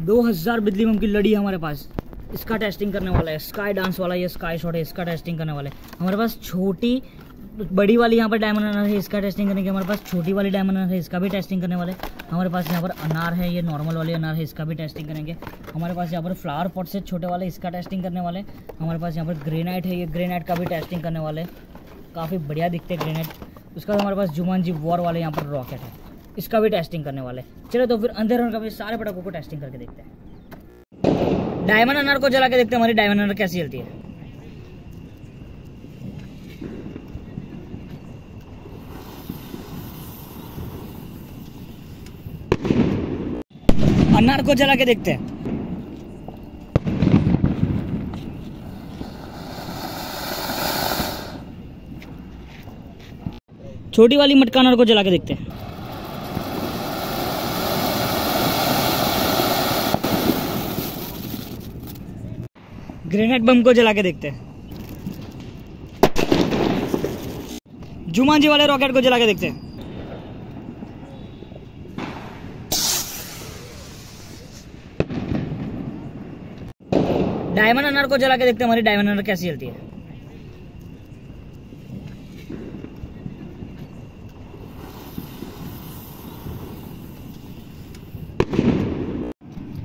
2000 बिजली बम की लड़ी है हमारे पास। इसका टेस्टिंग करने वाला है स्काई डांस वाला ये स्काई शॉट है, इसका टेस्टिंग करने वाले हमारे पास छोटी, बड़ी वाली यहाँ पर डायमंड अनार है, इसका टेस्टिंग करेंगे हमारे पास छोटी वाली डायमंड अनार है, इसका भी टेस्टिंग करने वाले हमारे पास यहाँ पर अनार है, ये नॉर्मल वाले अनार है, इसका भी टेस्टिंग करेंगे। हमारे पास यहाँ पर फ्लावर पॉट से छोटे वाले, इसका टेस्टिंग करने वाले। हमारे पास यहाँ पर ग्रेनाइट है, ये ग्रेनाइट का भी टेस्टिंग करने वाले। काफ़ी बढ़िया दिखते हैं ग्रेनाइट उसका हमारे पास जुमान जी वॉर वाले यहाँ पर रॉकेट है। इसका भी टेस्टिंग करने वाले। चलो तो फिर अंदर का भी सारे पटाखों को टेस्टिंग करके देखते हैं। डायमंड अनार को जला के देखते हैं, हमारी डायमंड अनार कैसी चलती है। अनार को जला के देखते हैं। छोटी वाली मटका अनार को जला के देखते हैं। ग्रेनेड बम को जला के देखते हैं। जुमांजी वाले रॉकेट को जला के देखते हैं। डायमंड अनार को जला के देखते हैं, हमारी डायमंड अनार कैसी चलती है।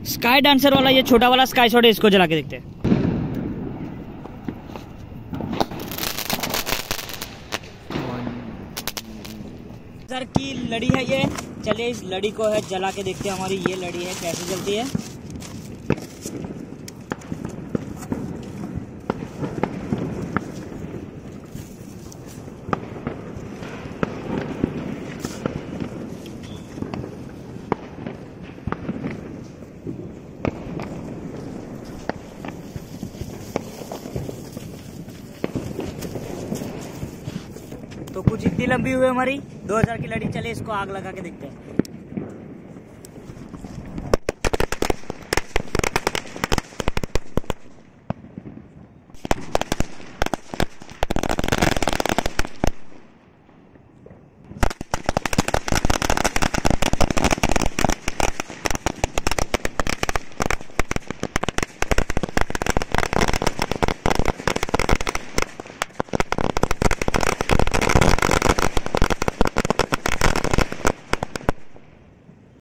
स्काई डांसर वाला, ये छोटा वाला स्काई शॉट है, इसको जला के देखते हैं। की लड़ी है ये। चलिए इस लड़ी को है जला के देखते हैं हमारी ये लड़ी है कैसे जलती है। तो कुछ इतनी लंबी हुई हमारी। 2000 की लड़ी चले इसको आग लगा के देखते हैं।